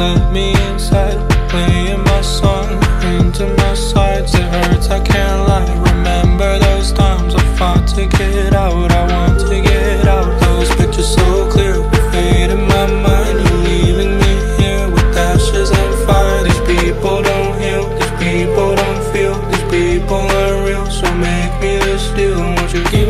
Let me inside, playing my song into my sides. It hurts, I can't lie. Remember those times I fought to get out. I want to get out. Those pictures so clear, fade in my mind. You're leaving me here with ashes and fire. These people don't heal, these people don't feel, these people aren't real. So make me this deal, won't you give